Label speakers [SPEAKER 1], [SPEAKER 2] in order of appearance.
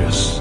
[SPEAKER 1] precious.